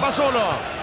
Va solo.